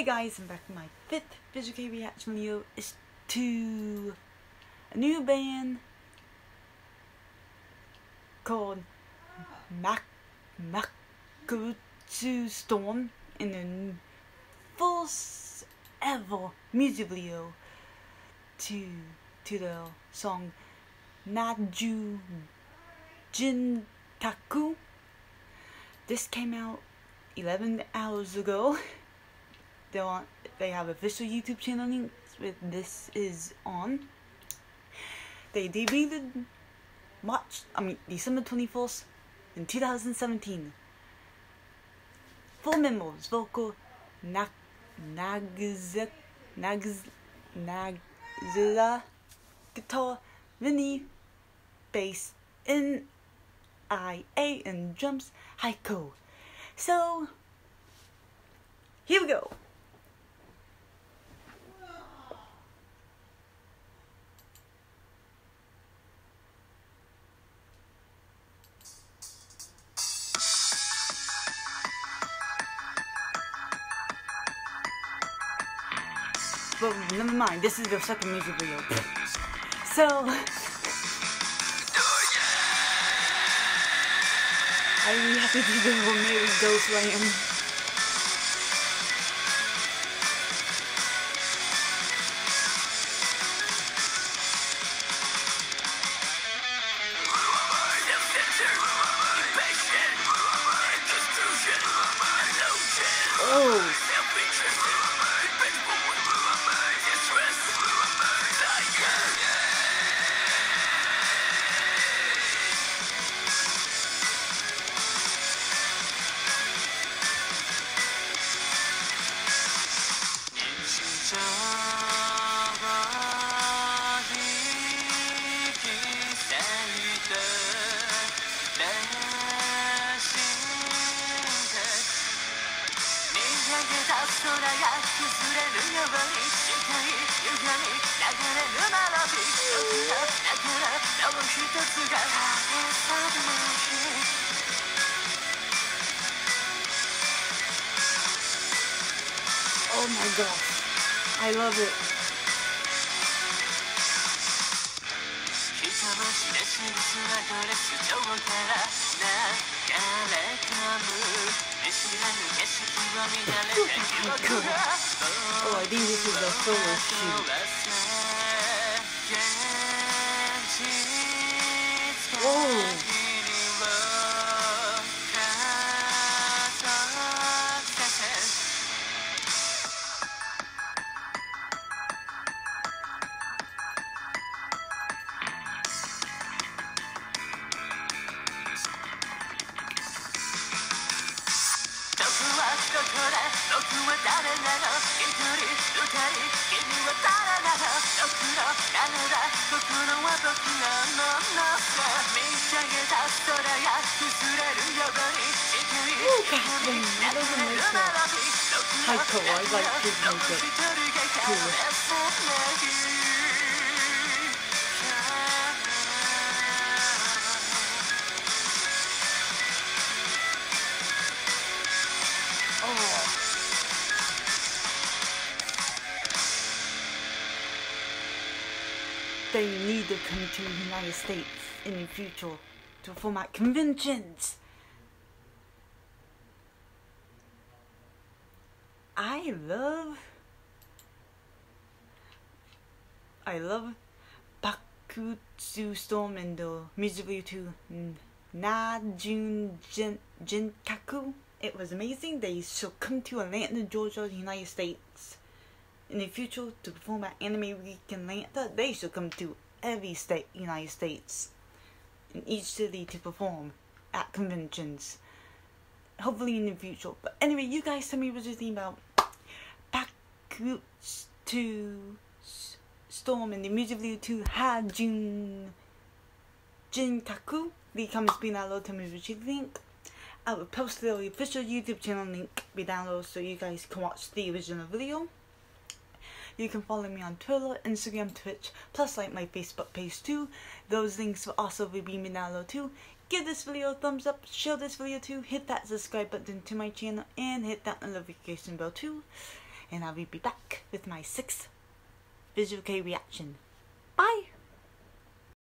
Hey guys, I'm back with my fifth Visual Kei reaction video. It's to a new band called Mak Makutsu Storm in the first ever music video to to the song Naju Jinkaku. This came out 11 hours ago. they on they have official YouTube channel links with this is on. They debuted March I mean December 24th in two thousand seventeen. Full members vocal Nag Nagz Nagz Nagzilla guitar Vinny bass N I A and drums Heiko. So here we go. But never mind, this is the second music video. So, I really happy to do a Mary Ghost Lamb. た空が崩れるように視歪み流れるロディもう一つが「Oh my god, I love it. ドレス上から流れ込む Oh, I think this is the solo shoot. Heiko, I like his makeup. Cool. They need to come to the United States in the future to perform at conventions. I love I love Bakutsu Storm and the to Najun Jin Jinkaku. It was amazing. They shall come to Atlanta, Georgia, United States in the future to perform at Anime Week in Atlanta, they should come to every state, United States, in each city to perform at conventions. Hopefully in the future. But anyway, you guys tell me what you think about Baku to Storm in the music video to Hajun Jinkaku. Leave comments below. Tell me what you think. I will post the official YouTube channel link below so you guys can watch the original video. You can follow me on Twitter, Instagram, Twitch, plus like my Facebook page too. Those links will also be beaming down below too. Give this video a thumbs up, share this video too, hit that subscribe button to my channel, and hit that notification bell too. and I will be back with my sixth Visual Kei reaction. Bye!